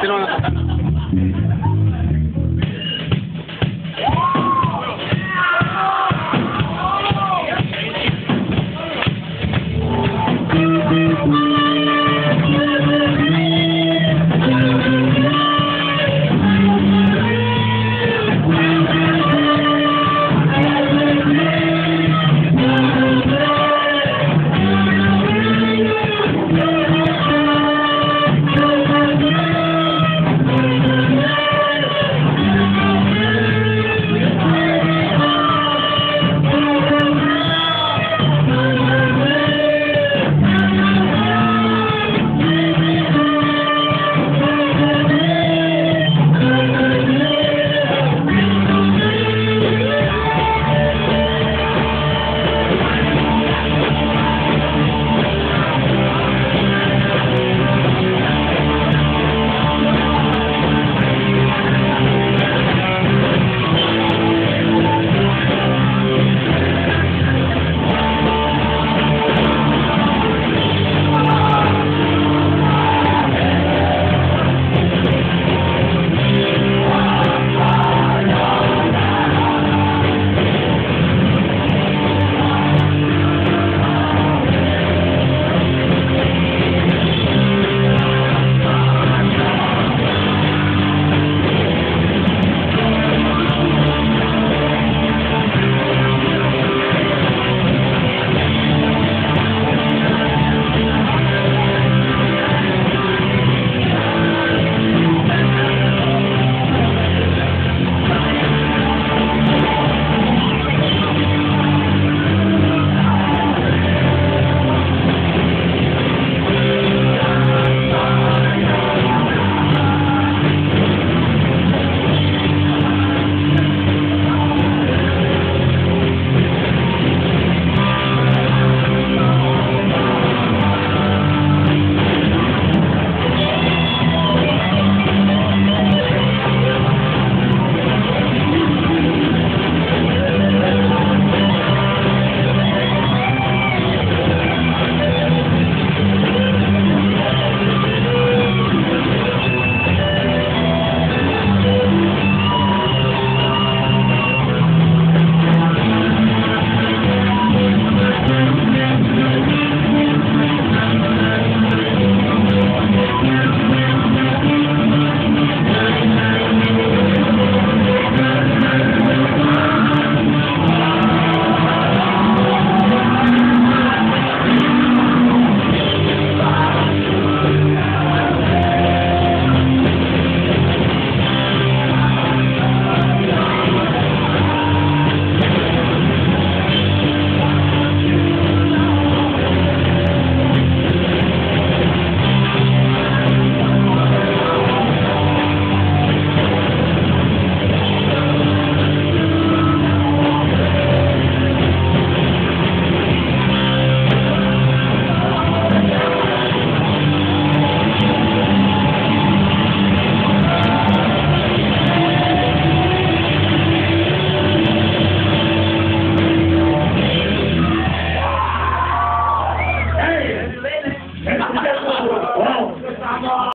Sí lo van a tocar.